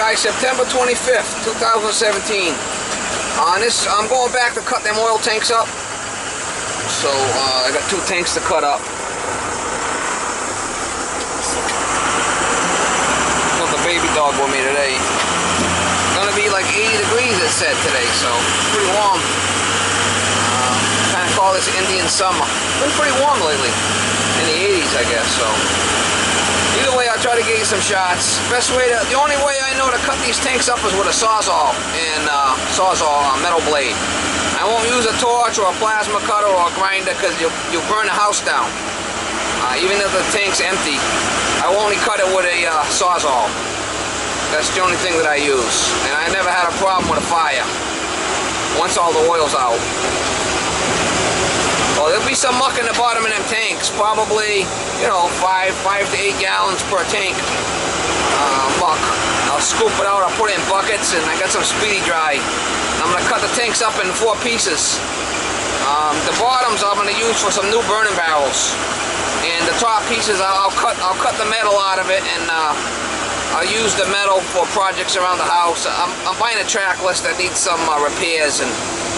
guys, September 25th, 2017. On this, I'm going back to cut them oil tanks up. So uh, I got two tanks to cut up. Got the baby dog with me today. Gonna be like 80 degrees it said today, so pretty warm. Uh, kind of call this Indian summer. Been pretty warm lately. In the 80s, I guess, so. Either way, I'll try to get you some shots. Best way to, the only way I know to cut these tanks up is with a sawzall and uh, sawzall uh, metal blade. I won't use a torch or a plasma cutter or a grinder because you'll, you'll burn the house down. Uh, even if the tank's empty, I will only cut it with a uh, sawzall. That's the only thing that I use. And I never had a problem with a fire once all the oil's out. There'll be some muck in the bottom of them tanks, probably, you know, five, five to eight gallons per tank uh, muck. I'll scoop it out, I'll put it in buckets, and I got some speedy dry. I'm gonna cut the tanks up in four pieces. Um, the bottoms I'm gonna use for some new burning barrels, and the top pieces I'll, cut. I'll cut the metal out of it, and uh, I'll use the metal for projects around the house. I'm, I'm buying a track list that needs some uh, repairs, and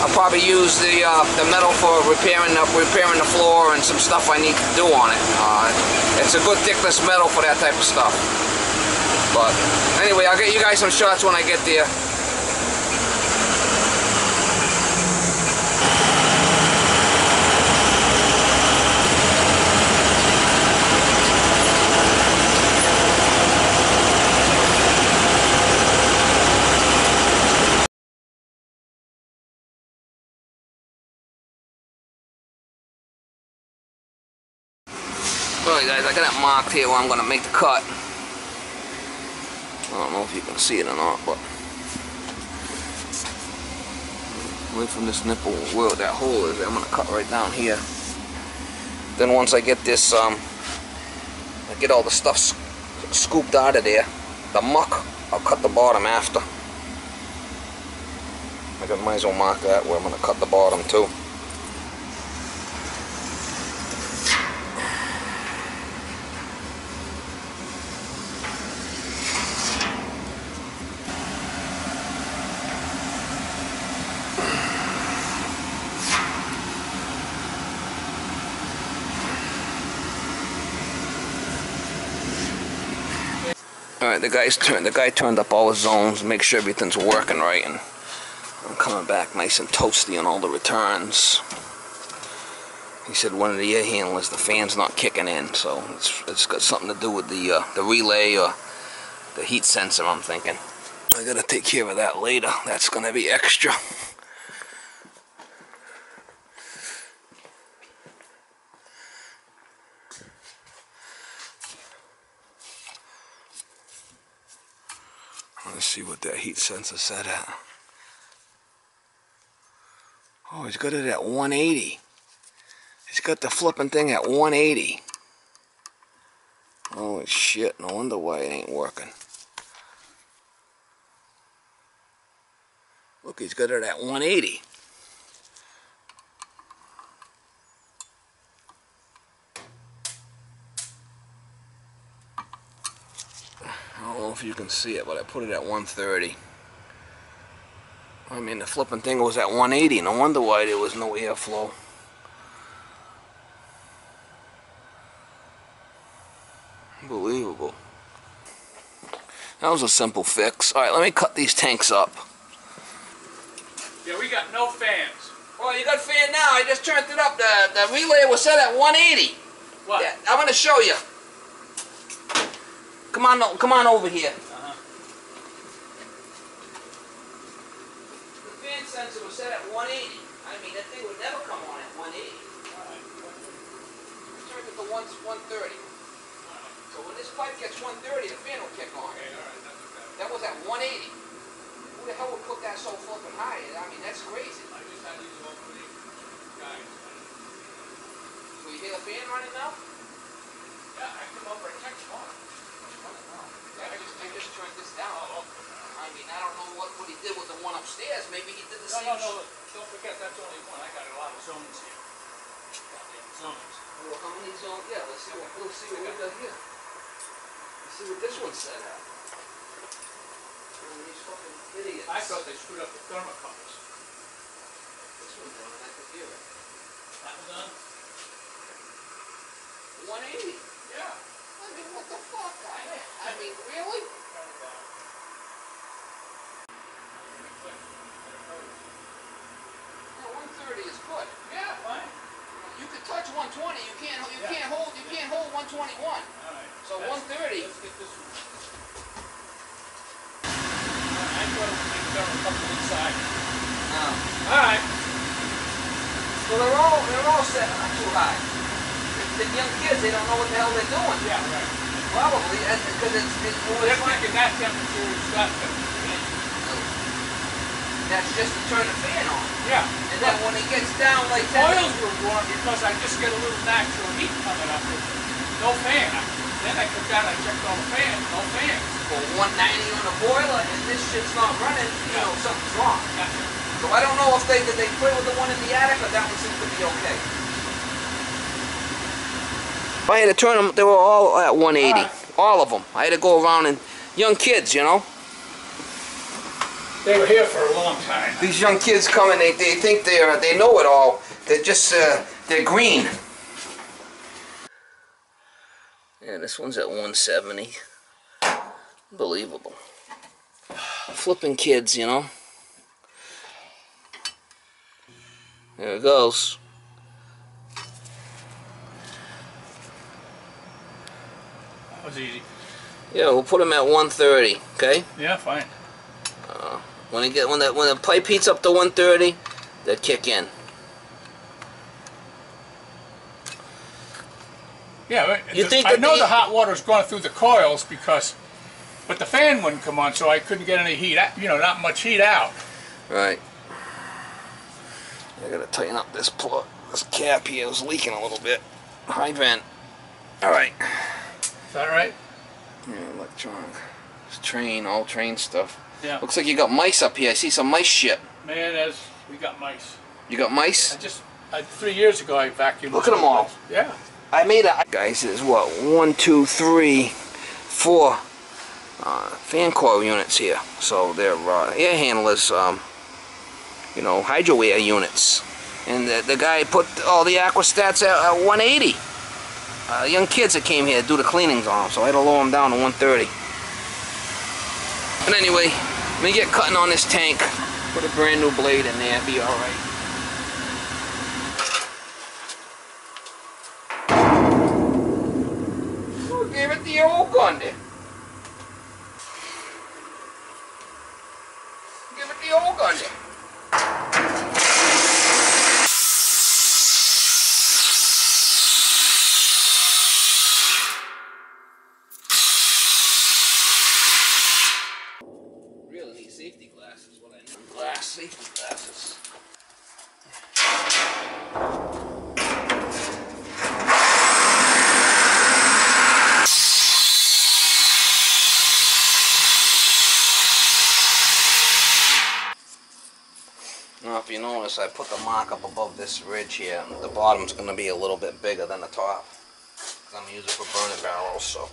I'll probably use the uh, the metal for repairing the repairing the floor and some stuff I need to do on it. Uh, it's a good thickness metal for that type of stuff. But anyway, I'll get you guys some shots when I get there. Alright guys, I got it marked here where I'm going to make the cut. I don't know if you can see it or not, but away from this nipple where that hole is, I'm going to cut right down here. Then once I get this, um, I get all the stuff scooped out of there, the muck, I'll cut the bottom after. I might as well mark that where I'm going to cut the bottom too. The guy's turned the guy turned up all his zones, make sure everything's working right and I'm coming back nice and toasty on all the returns. He said one of the air handlers, the fan's not kicking in, so it's, it's got something to do with the uh, the relay or the heat sensor, I'm thinking. I gotta take care of that later. That's gonna be extra. See what that heat sensor set at. Oh, he's got it at 180. He's got the flipping thing at 180. Holy shit, no wonder why it ain't working. Look, he's got it at 180. Know if you can see it, but I put it at 130. I mean, the flipping thing was at 180. No wonder why there was no airflow. Unbelievable. That was a simple fix. Alright, let me cut these tanks up. Yeah, we got no fans. Well, you got fan now. I just turned it up. The, the relay was set at 180. What? Yeah, I'm going to show you. Come on, come on over here. Uh -huh. The fan sensor was set at 180. I mean, that thing would never come on at 180. Right. Turn it to 130. So when this pipe gets 130, the fan will kick on. Okay, all right, okay. That was at 180. Who the hell would put that so flipping high? I mean, that's crazy. I just had these guys. So you hear the fan running now? Yeah, I come over and check one. I just, I just turned this down. I mean, I don't know what, what he did with the one upstairs. Maybe he did the no, same. No, no, no. Don't forget that's only one. I got a lot of zones here. Zones. Well, how many zones? Yeah, let's see what, let's see what we got here. Let's see what this one said at. I thought they screwed up the thermocouples. This one's running that computer. That was on? 180. Yeah. I mean, what the fuck? I, I mean, really? Turn it down. Let me click. Let it hurt. No, 130 is good. Yeah, fine. You can touch 120. You can't. You Yeah. can't hold. You can't hold 121. All right. So Let's- 130. Let's get this one. I thought it was the thermocouple inside. Oh. No. All right. So they're all they're all set not too high. The, the young kids, they don't know what the hell they're doing. Yeah, right. Probably, because it's, it's Well, they're thinking that temperature is stuff. That's just to turn the fan on. Yeah. And then when it gets down like The that, coils were warm because I just get a little natural heat coming up with. No fan. Then I come down, I checked all the fans, no fans. well, 190 on the boiler, and this shit's not running, you know, something's wrong. Nothing. So I don't know if they did they play with the one in the attic or that one seems to be okay. I had to turn them. They were all at 180, Alright. all of them. I had to go around and young kids, you know. They were here for a long time. These young kids come and they, they think they're they know it all. They're just uh, they're green. Yeah, this one's at 170. Unbelievable. Flipping kids, you know. There it goes. That was easy. Yeah, we'll put them at 130. Okay. Yeah, fine. When they get when the when the pipe heats up to 130, they kick in. Yeah, You the- think I know the- the hot water's going through the coils because, but the fan wouldn't come on, so I couldn't get any heat. out- You know, not much heat out. Right. I gotta tighten up this plug. This cap here. is leaking a little bit. High vent. All right. Is that right? Yeah, electronic. It's train, all train stuff. Yeah. Looks like you got mice up here. I see some mice shit. Man, as we got mice. You got mice? I just I, three years ago I vacuumed. Look at them all. Yeah. I made a. Guys, there's what? One, two, three, four uh, fan coil units here. So they're uh, air handlers, um, you know, hydro air units. And the, the guy put all the aquastats at, at 180. Uh, young kids that came here to do the cleanings on them, so I had to lower them down to 130. But anyway, let me get cutting on this tank. Put a brand new blade in there, be alright. Who gave it the old gun there? Give it the old gun there. Really need safety glasses, what I need. Glass safety glasses. Now, if you notice, I put the mark up above this ridge here, the bottom's going to be a little bit bigger than the top. I'm going to use it for burning barrels, so.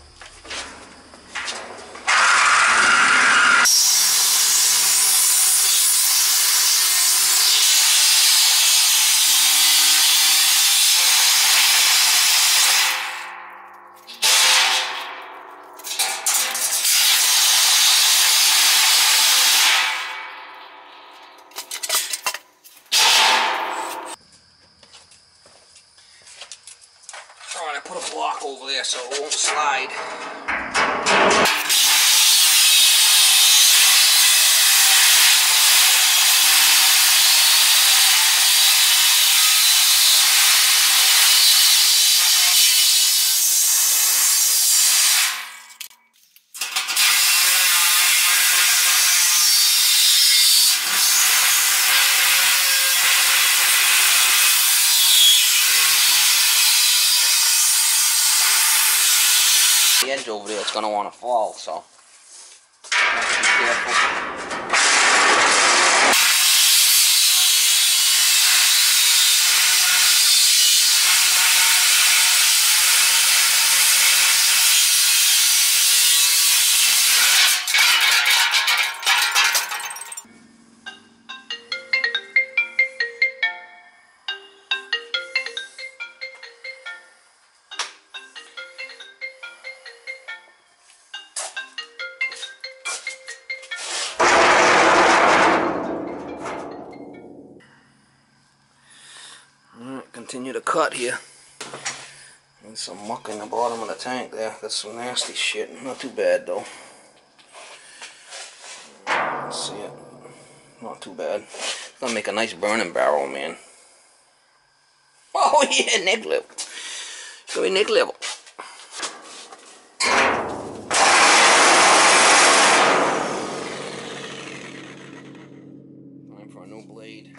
Alright, I put a block over there so it won't slide. The over there, it's gonna want to fall, so. to be careful. To cut here. And some muck in the bottom of the tank there. That's some nasty shit. Not too bad though. See it. Not too bad. Gonna make a nice burning barrel, man. Oh yeah, neck level. Show me neck level. Time for a new blade.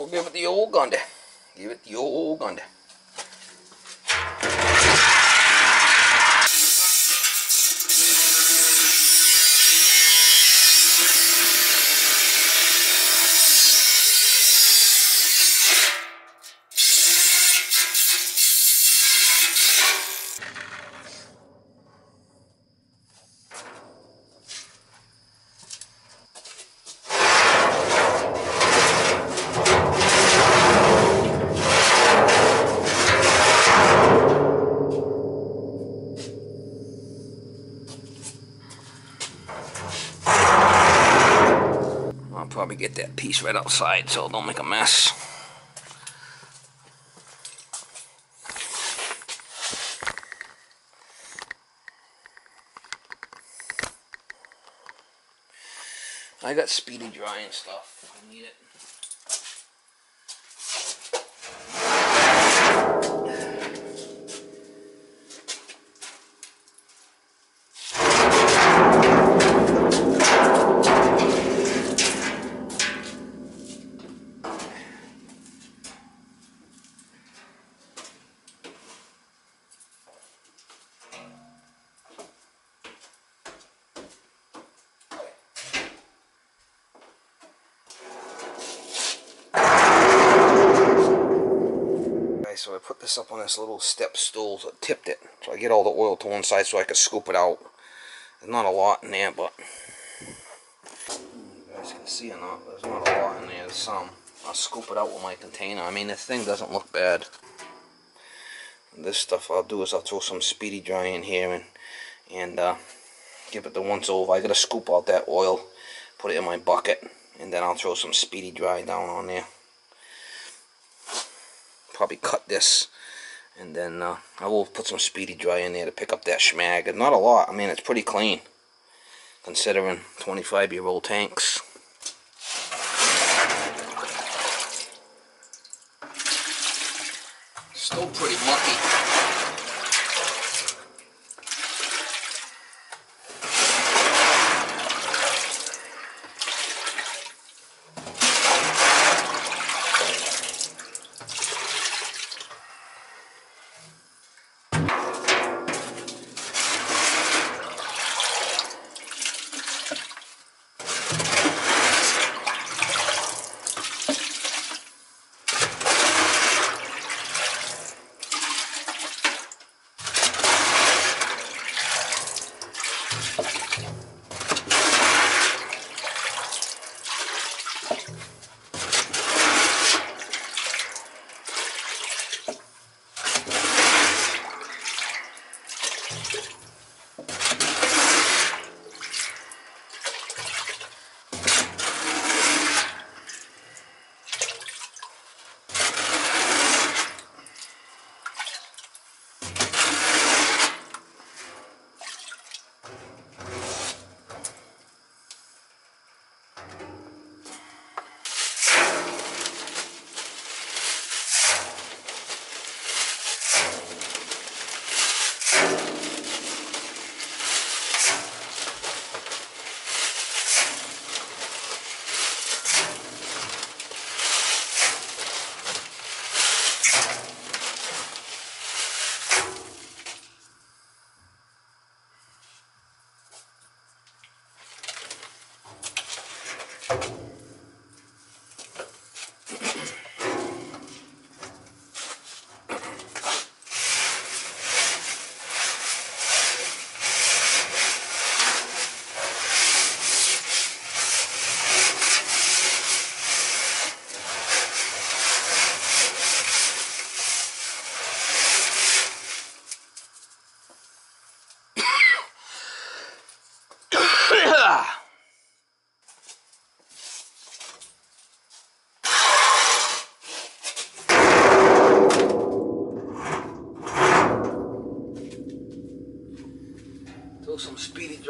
We'll give it the old gundy. Give it the old gundy. I'll probably get that piece right outside so don't make a mess. I got speedy dry and stuff I need it. So I put this up on this little step stool, so it tipped it. So I get all the oil to one side so I can scoop it out. There's not a lot in there, but you guys can see or not, there's not a lot in there. There's some. I'll scoop it out with my container. I mean, this thing doesn't look bad. This stuff I'll do is I'll throw some speedy dry in here and and uh, give it the once over. I gotta scoop out that oil, put it in my bucket, and then I'll throw some speedy dry down on there probably cut this. And then uh, I will put some speedy dry in there to pick up that schmag. And not a lot. I mean it's pretty clean considering 25 year old tanks. Still pretty mucky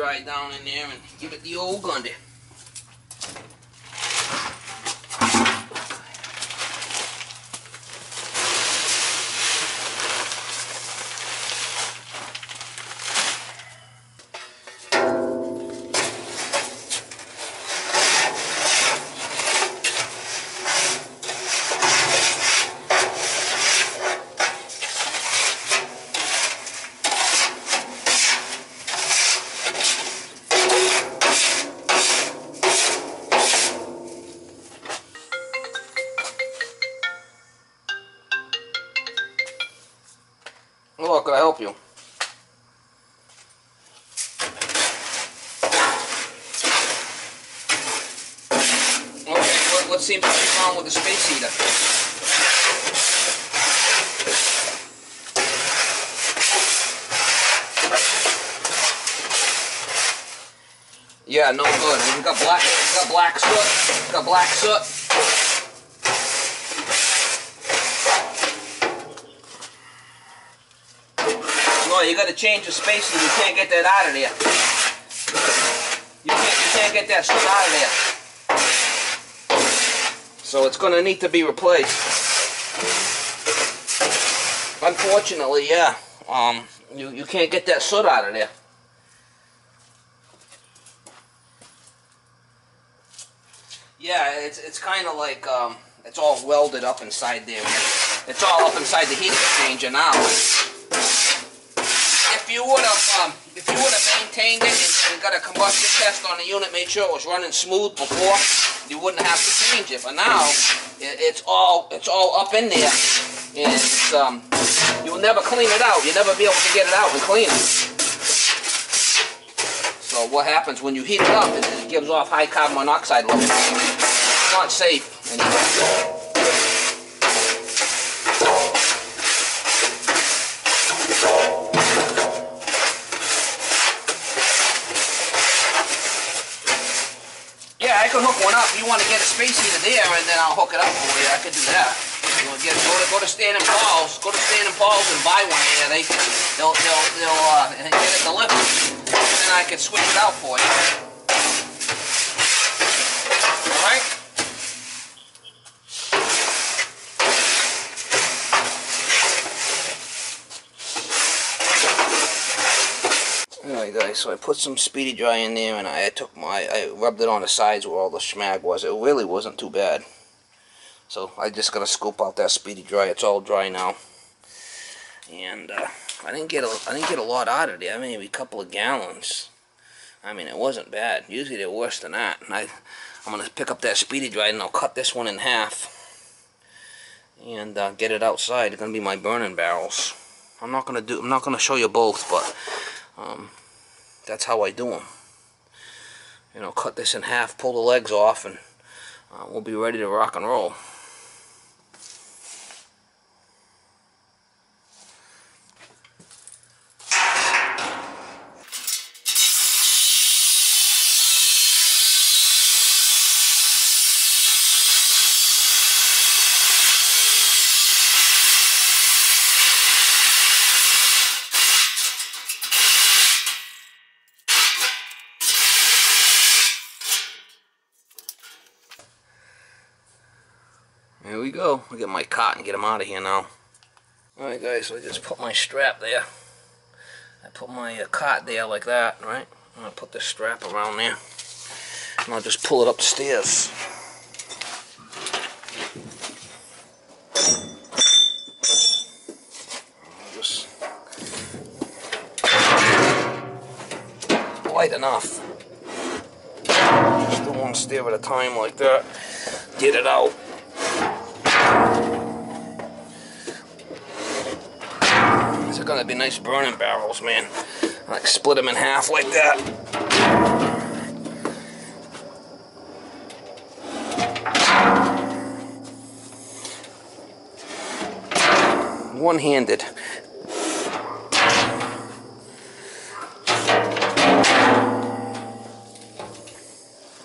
dry down in there and give it the old gundy. Hello, could I help you? What seems to be wrong with the space heater? Yeah, no good. We got black, we got black soot. We got black soot. You gotta change the space and you can't get that out of there. You can't, you can't get that stuff out of there. So it's gonna need to be replaced. Unfortunately, yeah. Um, you, you can't get that soot out of there. Yeah, it's, it's kind of like, um, it's all welded up inside there. It's all up inside the heat exchanger now if you would have um, if you would have maintained it and, and got a combustion test on the unit, made sure it was running smooth before, you wouldn't have to change it. But now it, it's all it's all up in there, and it's, um, you'll never clean it out. You'll never be able to get it out and clean it. So what happens when you heat it up? It, it gives off high carbon monoxide levels. It's not safe anymore. Could hook one up. You want to get a space heater there, and then I'll hook it up for you. I could do that. You to get go to go to Stan and Paul's, go to Stan and Paul's and buy one there. They they'll they'll they'll uh, get it delivered, and then I can switch it out for you. All right. So I put some speedy dry in there and I, I took my I rubbed it on the sides where all the schmag was. It really wasn't too bad. So I just gotta scoop out that speedy dry. It's all dry now. And uh, I didn't get a I didn't get a lot out of it. I mean maybe a couple of gallons. I mean it wasn't bad. Usually they're worse than that. And I I'm gonna pick up that speedy dry and I'll cut this one in half and uh, get it outside. It's gonna be my burning barrels. I'm not gonna do I'm not gonna show you both, but um, that's how I do them. You know, cut this in half, pull the legs off, and uh, we'll be ready to rock and roll. Here we go. I'll get my cot and get him out of here now. Alright guys, so I just put my strap there. I put my uh, cot there like that, right? I'm going to put this strap around there. And I'll just pull it up the stairs. Just light enough. Just do one stair at a time like that. Get it out. Gonna be nice burning barrels, man. Like split them in half like that. One-handed.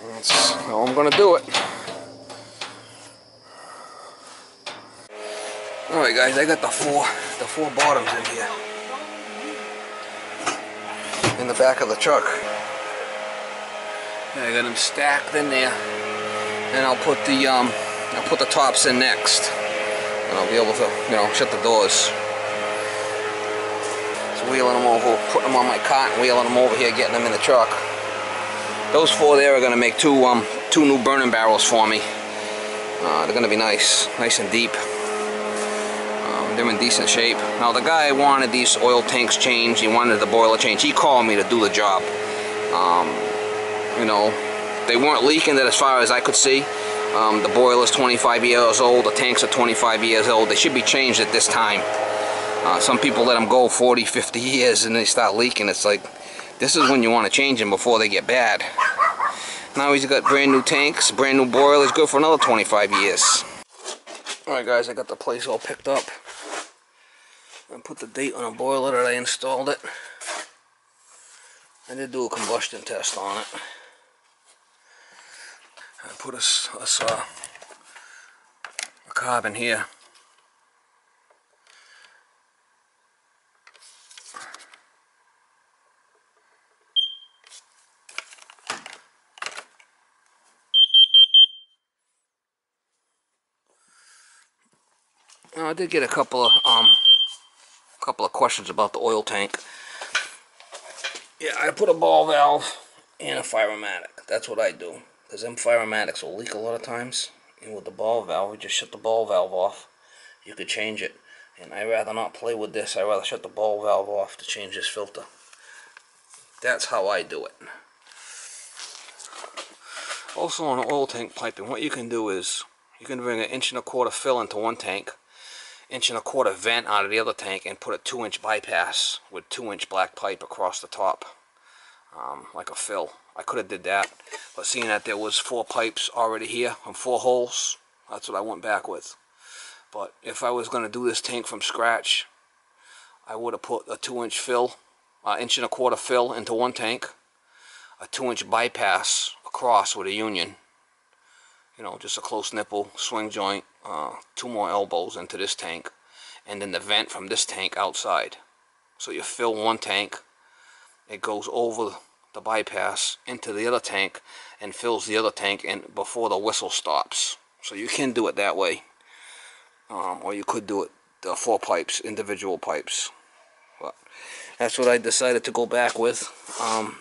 That's how I'm gonna do it. Alright guys, I got the four the four bottoms in here. In the back of the truck. I got them stacked in there. And I'll put the um, I'll put the tops in next. And I'll be able to, you know, shut the doors. Just wheeling them over, putting them on my cart and wheeling them over here, getting them in the truck. Those four there are gonna make two um two new burning barrels for me. Uh, they're gonna be nice, nice and deep. They're in decent shape. Now the guy wanted these oil tanks changed. He wanted the boiler changed. He called me to do the job. Um, you know, they weren't leaking that as far as I could see. Um, the boiler's 25 years old. The tanks are 25 years old. They should be changed at this time. Uh, some people let them go 40, 50 years and they start leaking. It's like, this is when you want to change them before they get bad. Now he's got brand new tanks, brand new boilers, good for another 25 years. Alright guys, I got the place all picked up. Put the date on a boiler that I installed it. I did do a combustion test on it. I put a, a, uh, a carbon here. Now I did get a couple of um couple of questions about the oil tank. Yeah, I put a ball valve and a Firematic. That's what I do. Because them Firematics will leak a lot of times. And with the ball valve, you just shut the ball valve off. You could change it. And i rather not play with this. i rather shut the ball valve off to change this filter. That's how I do it. Also on oil tank piping, what you can do is you can bring an inch and a quarter fill into one tank inch and a quarter vent out of the other tank and put a two inch bypass with two inch black pipe across the top um, like a fill. I could have did that but seeing that there was four pipes already here and four holes that's what I went back with. But if I was going to do this tank from scratch I would have put a two inch fill uh, inch and a quarter fill into one tank a two inch bypass across with a union you know, just a close nipple, swing joint, uh, two more elbows into this tank, and then the vent from this tank outside. So you fill one tank, it goes over the bypass into the other tank and fills the other tank and before the whistle stops. So you can do it that way. Um, or you could do it the four pipes, individual pipes. But that's what I decided to go back with because um,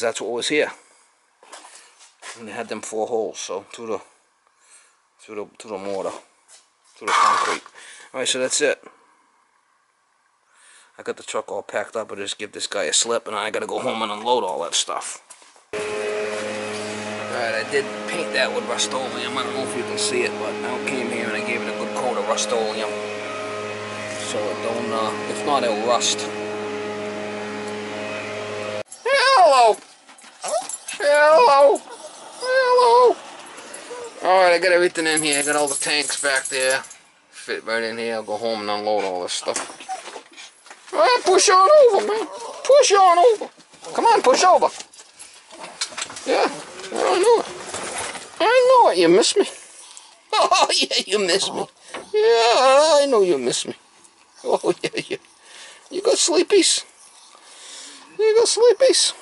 that's what was here and they had them four holes so to the to the to the mortar to the concrete. All right so that's it. I got the truck all packed up. I just give this guy a slip and I gotta go home and unload all that stuff. Alright I did paint that with Rust-Oleum I don't know if you can see it but I came here and I gave it a good coat of Rust-Oleum so it don't uh, if not it'll rust. Hello hello! Hello. Alright, I got everything in here. I got all the tanks back there. Fit right in here. I'll go home and unload all this stuff. Well, push on over, man. Push on over. Come on, push over. Yeah, I know it. I know it. You miss me. Oh, yeah, you miss me. Yeah, I know you miss me. Oh, yeah, yeah. You got sleepies? You got sleepies?